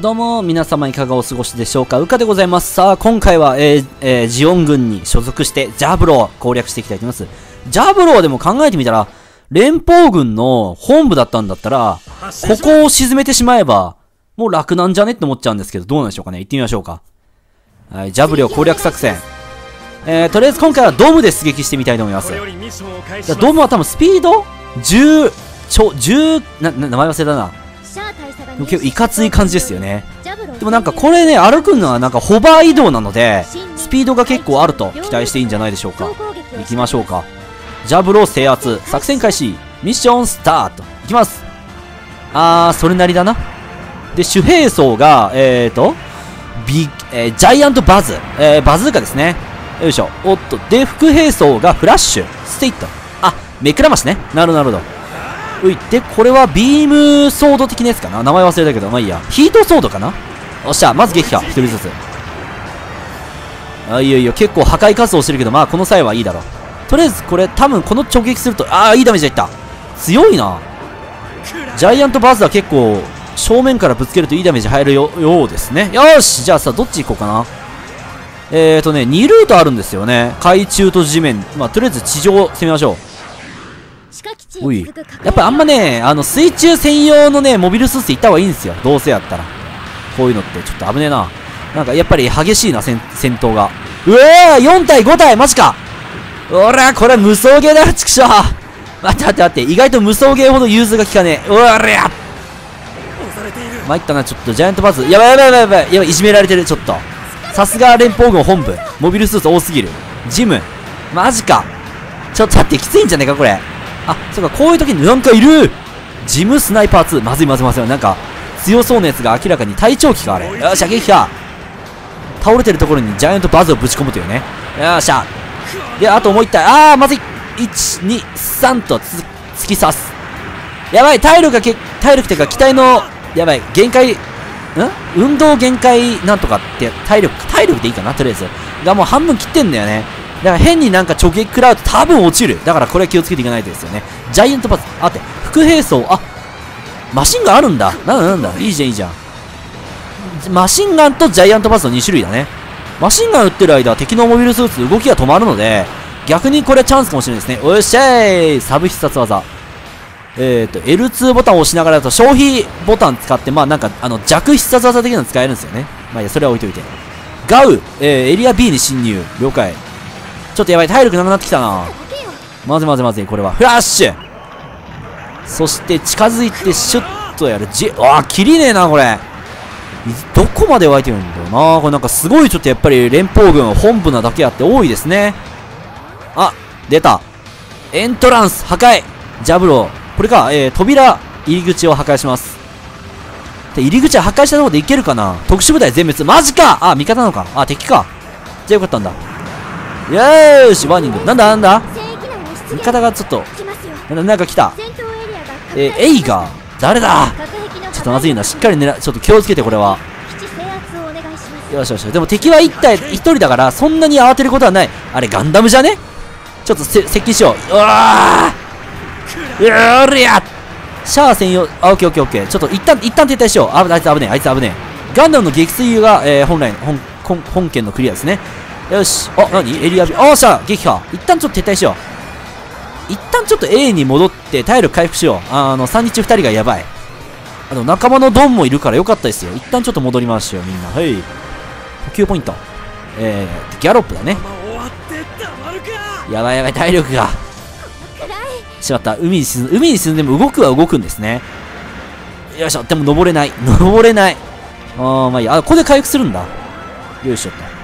どうも、皆様いかがお過ごしでしょうか？うかでございます。さあ、今回は、えーえージオン軍に所属して、ジャブローを攻略していきたいと思います。ジャブローでも考えてみたら、連邦軍の本部だったんだったら、ここを沈めてしまえば、もう楽なんじゃねって思っちゃうんですけど、どうなんでしょうかね？行ってみましょうか。はい、ジャブリョー攻略作戦。えー、とりあえず今回はドムで出撃してみたいと思います。ますドムは多分スピード ?10、ちょ、10、な、な、名前忘れたな。結構いかつい感じですよね。でもなんかこれね、歩くのはなんかホバー移動なので、スピードが結構あると期待していいんじゃないでしょうか。行きましょうか。ジャブロー制圧、作戦開始、ミッションスタート。行きます。あー、それなりだな。で、主兵装が、えーと、ビえージャイアントバズ、えーバズーカですね。よいしょ。おっと、で、副兵装がフラッシュ、ステイット。あ、めくらましね。なるほどなるほど。ういでこれはビームソード的なやつかな？名前忘れたけど。まあいいや。ヒートソードかな？おっしゃまず撃破。一人ずつ。あいいよいいよ。結構破壊活動してるけどまあこの際はいいだろう。とりあえずこれ多分この直撃するとああいいダメージがいった。強いな。ジャイアントバーズは結構正面からぶつけるといいダメージ入るよようですね。よしじゃあさどっち行こうかな。えーとね2ルートあるんですよね。海中と地面。まあとりあえず地上攻めましょう。おい。やっぱあんまねあの水中専用のねモビルスーツ行った方がいいんですよ。どうせやったら。こういうのって。ちょっと危ねえな。なんかやっぱり激しいな戦戦闘が。うえー4体5体マジか。おらこれ無双ゲーだちくしょう待って待って待って意外と無双ゲーほど融通が効かねえ。うわりゃ押されている参ったなちょっと。ジャイアントバズ。やばいやばいやばいやばい。やばいいじめられてるちょっと。さすが連邦軍本部。モビルスーツ多すぎる。ジム。マジか。ちょっと待ってきついんじゃねえかこれあそうかこういう時になんかいる。ジムスナイパー2まずいまずいまずい。なんか強そうなやつが明らかに隊長機かあれ。よっしゃ撃破。倒れてるところにジャイアントバズをぶち込むというね。よっしゃ。であともう一体。ああまずい。123とつ突き刺す。やばい体力がけ体力っていうか機体のやばい限界ん？運動限界なんとかって体力体力でいいかなとりあえず。がもう半分切ってんだよね。だから変になんか直撃食らうと多分落ちる。だからこれは気をつけていかないとですよね。ジャイアントパス。あって副兵装。あマシンガンあるんだ。なんだなんだ。いいじゃんいいじゃん。マシンガンとジャイアントパスの2種類だね。マシンガン撃ってる間は敵のモビルスーツ動きが止まるので逆にこれチャンスかもしれないですね。おっしゃい。サブ必殺技。えっ、ー、と L2 ボタンを押しながらだと消費ボタン使ってまあなんかあの弱必殺技的なの使えるんですよね。まあいやそれは置いといて。ガウ、えー、エリア B に侵入。了解。ちょっとやばい体力なくなってきたな。まずまずまずこれは。フラッシュ！そして近づいてシュッとやる。ジあ切りねえなこれ。どこまで湧いてるんだよな。これなんかすごいちょっとやっぱり連邦軍本部なだけあって多いですね。あ出た。エントランス破壊。ジャブロー。これか、えー、扉入り口を破壊します。で入り口は破壊したとこでいけるかな。特殊部隊全滅。マジか！あ味方なのか。あ敵か。じゃあよかったんだ。よーしワーニング。なんだなんだ？味方がちょっと。ななんか来た。えー、エイガー。誰だ？ちょっとまずいな。しっかり狙ちょっと気をつけてこれは。よしよしでも敵は1体1人だからそんなに慌てることはない。あれガンダムじゃね？ちょっとせ接近しよう。うわー！うりゃシャア専用。あオッケーオッケーオッケー。ちょっと一旦一旦撤退しよう。ああいつ危ねえあいつ危ねえ。ガンダムの撃墜が、えー、本来の本本本件のクリアですねよし。あ何？エリアビあーしゃ撃破。一旦ちょっと撤退しよう。一旦ちょっと A に戻って体力回復しよう。あの3日2人がやばい。あの仲間のドンもいるからよかったですよ。一旦ちょっと戻りましょうみんな。はい。補給ポイント。えー、ギャロップだね。やばいやばい体力が。しまった。海に沈ん海に沈んでも動くは動くんですね。よいしょ。でも登れない。登れない。あーまあいいあここで回復するんだ。よいしょっと。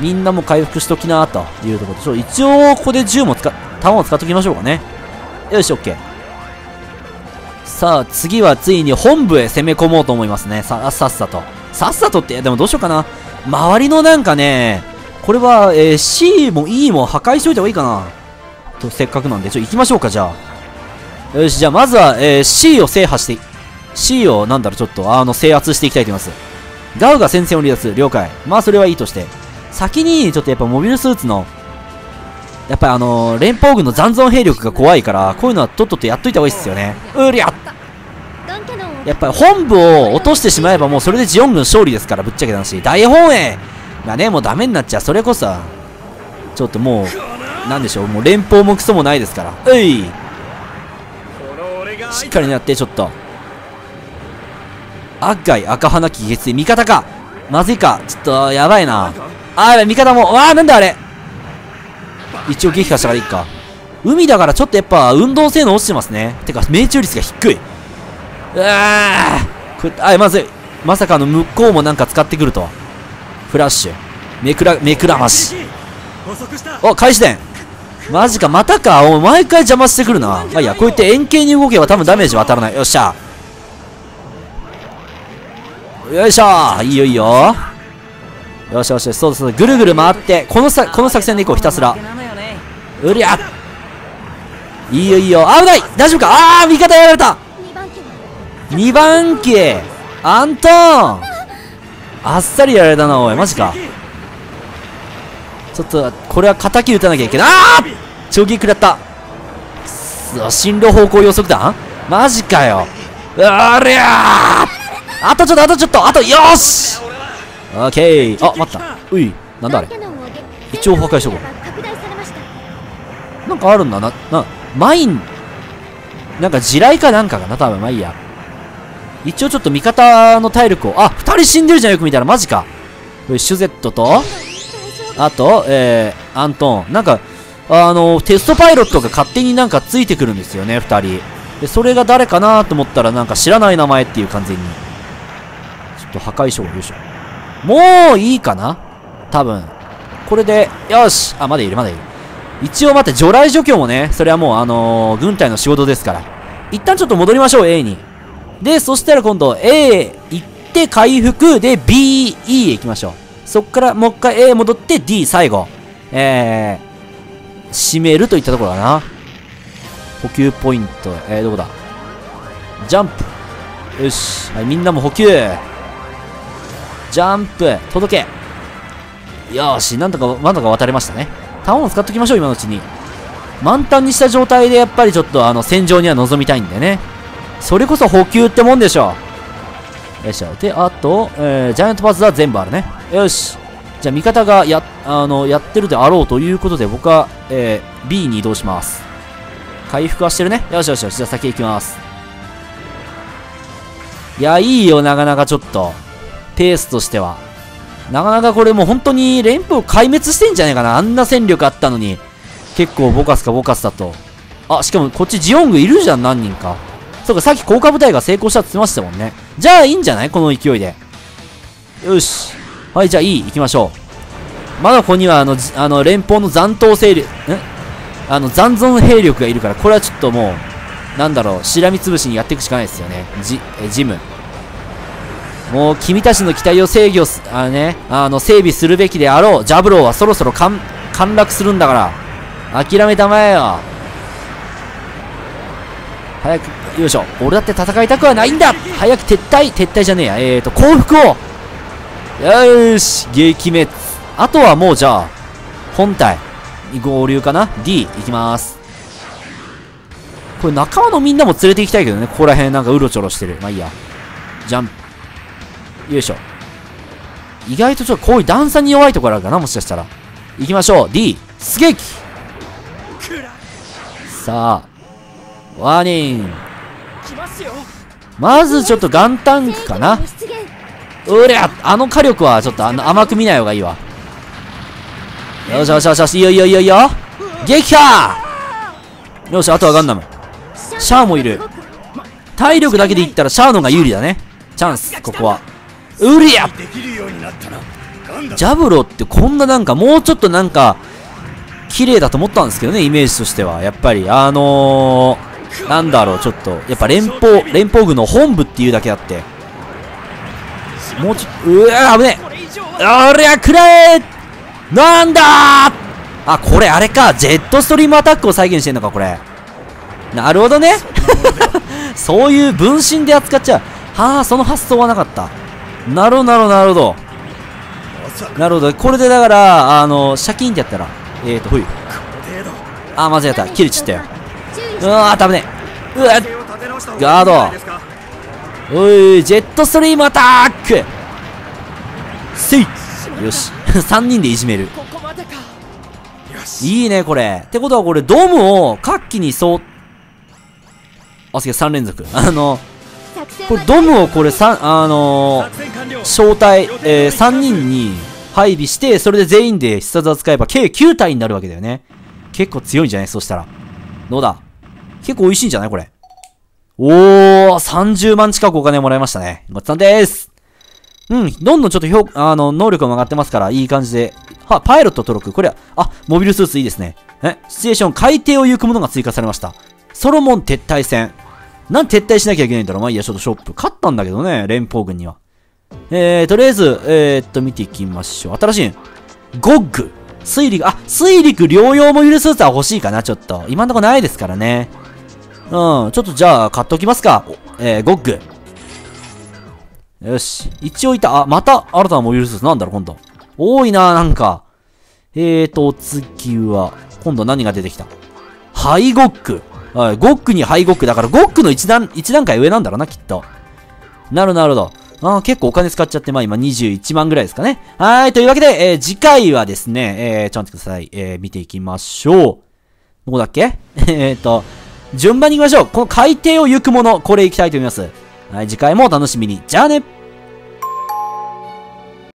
みんなも回復しときなというところでちょ一応ここで銃も使っ弾を使っときましょうかね。よし OK さあ次はついに本部へ攻め込もうと思いますね。ささっさと。さっさとってでもどうしようかな。周りのなんかねこれは、えー C も E も破壊しといた方がいいかな。とせっかくなんで。ちょっと行きましょうかじゃあ。よしじゃあまずは、えー C を制覇して C をなんだろうちょっとあの制圧していきたいと思います。ガウが戦線を離脱了解。まあそれはいいとして。先にちょっとやっぱモビルスーツのやっぱりあのー連邦軍の残存兵力が怖いからこういうのはとっととやっといた方がいいっすよね。うりゃやっぱり本部を落としてしまえばもうそれでジオン軍勝利ですからぶっちゃけたし大本営！がねもうダメになっちゃう。それこそちょっともうなんでしょう。もう連邦もクソもないですから。うい！しっかり狙ってちょっと。赤外赤花木月味方か。まずいか。ちょっとやばいな。あー味方も。あーなんだあれ。一応撃破したからいいか。海だからちょっとやっぱ運動性能落ちてますね。てか命中率が低い。うわー。これあまずい。まさかの向こうもなんか使ってくるとは。フラッシュ。めくらめくらまし。お開始点。マジかまたか。お毎回邪魔してくるな。まあいいやこうやって円形に動けば多分ダメージは当たらない。よっしゃ。よいしょ。いいよいいよよしよしそうそうぐるぐる回ってこのさこの作戦でいこうひたすら。うりゃいいよいいよ。危ない！大丈夫か？ああ味方やられた！2番機。アントン！あっさりやられたなおい。マジか。ちょっとこれは敵打たなきゃいけない。ああ衝撃食らった。進路方向予測弾マジかよ。ありゃあとちょっとあとちょっとあとよし！オッケーあ待った。うい。なんだあれ。一応破壊しとこう。なんかあるんだ。ななマイン。なんか地雷かなんかかな多分。まあいいや。一応ちょっと味方の体力を。あ二人死んでるじゃんよく見たら。マジか。これシュゼットと。あと、えー、アントン。なんか、あの、テストパイロットが勝手になんかついてくるんですよね、二人。で、それが誰かなと思ったらなんか知らない名前っていう完全に。ちょっと破壊しよう、よいしょ。もういいかな？多分。これで、よしあ、まだいる、まだいる。一応待って、除雷除去もね、それはもうあのー、軍隊の仕事ですから。一旦ちょっと戻りましょう、A に。で、そしたら今度 A 行って回復で B、E 行きましょう。そっからもう一回 A 戻って D 最後。えー、締めるといったところだな。補給ポイント、えー、どこだ？ジャンプ。よし。はい、みんなも補給。ジャンプ。届け。よし、なんとか、なんとか渡れましたね。タウンを使っときましょう、今のうちに。満タンにした状態でやっぱりちょっとあの戦場には臨みたいんでね。それこそ補給ってもんでしょ。よいしょ。で、あと、えー、ジャイアントパズは全部あるね。よし。じゃあ味方がや、あの、やってるであろうということで、僕は、えー、B に移動します。回復はしてるね。よしよしよし。じゃあ先行きます。いや、いいよ、なかなかちょっと。ペースとしては。なかなかこれもう本当に連邦壊滅してんじゃないかな。あんな戦力あったのに。結構ボカスかボカスだと。あ、しかもこっちジオングいるじゃん、何人か。そうか、さっき降下部隊が成功したって言ってましたもんね。じゃあいいんじゃない？この勢いで。よし。はい、じゃあいい。行きましょう。まだここにはあの、あの、連邦の残党勢力、んあの、残存兵力がいるから、これはちょっともう、なんだろう、しらみつぶしにやっていくしかないですよね。じ、え、ジム。もう、君たちの期待を制御す、あのね、あの、整備するべきであろう。ジャブローはそろそろ陥、陥落するんだから。諦めたまえよ。早く、よいしょ。俺だって戦いたくはないんだ早く撤退撤退じゃねえや。えーと、降伏をよーし撃滅。あとはもうじゃあ、本体合流かな ?D 行きます。これ仲間のみんなも連れて行きたいけどね。ここら辺なんかうろちょろしてる。まあいいや。ジャンプ。よいしょ。意外とちょっとこういう段差に弱いところあるかなもしかしたら。行きましょう。D、出撃さあ、ワーニング。ままずちょっとガンタンクかな。うりゃあの火力はちょっとあの甘く見ない方がいいわ。よしよしよしよし、いいよいいよいいよいいよ撃破よし、あとはガンダム。シャアもいる。体力だけで言ったらシャアの方が有利だね。チャンス、ここは。うりゃできるようになったなガンダムジャブロってこんななんかもうちょっとなんか、綺麗だと思ったんですけどね、イメージとしては。やっぱり、あのー、なんだろう、ちょっと、やっぱ連邦、連邦軍の本部っていうだけあって、もうちょっと、うわ危ねえおりゃ、くらえなんだーあ、これあれか、ジェットストリームアタックを再現してんのか、これ。なるほどね。そ ういう分身で扱っちゃう。はあ、その発想はなかった。なるほど、なるほど、なるほど。なるほど。これでだから、あの、シャキンってやったら、えーと、ほい。あ、間違えた。切れちったよ。うわー、ダメね。うわガードおい、ジェットストリームアタックせいよし。3人でいじめる。ここまでかよしいいね、これ。ってことはこれ、ドームを各機にそう、あ、すげえ、3連続。あの、これ、ドムをこれ、三あの作戦完了招待、えー、3人に配備して、それで全員で必殺技使えば、計9体になるわけだよね。結構強いんじゃない？そしたら。どうだ？結構美味しいんじゃない？これ。おー、30万近くお金もらいましたね。ごちそうさんです。うん、どんどんちょっと評あの、能力も上がってますから、いい感じで。は、パイロット登録。これは、あ、モビルスーツいいですね。え、シチュエーション、海底を行くものが追加されました。ソロモン撤退戦。なんで撤退しなきゃいけないんだろうまあいいや、ちょっとショップ。勝ったんだけどね、連邦軍には。えー、とりあえず、えー、っと、見ていきましょう。新しい。ゴッグ。水陸、あ、水陸両用モビルスーツは欲しいかな、ちょっと。今んとこないですからね。うん、ちょっとじゃあ、買っておきますか。えー、ゴッグ。よし。一応いた。あ、また新たなモビルスーツ。なんだろう、今度。多いな、なんか。えーと、お次は、今度何が出てきた？ハイゴック。はい、ゴックにハイゴック。だから、ゴックの一段、一段階上なんだろうな、きっと。なるほどなるほど。あー結構お金使っちゃって、まあ今21万ぐらいですかね。はい、というわけで、えー次回はですね、えー、ちょっと待ってください。えー、見ていきましょう。どこだっけ？えーと、順番に行きましょう。この海底を行くもの、これ行きたいと思います。はい、次回もお楽しみに。じゃあね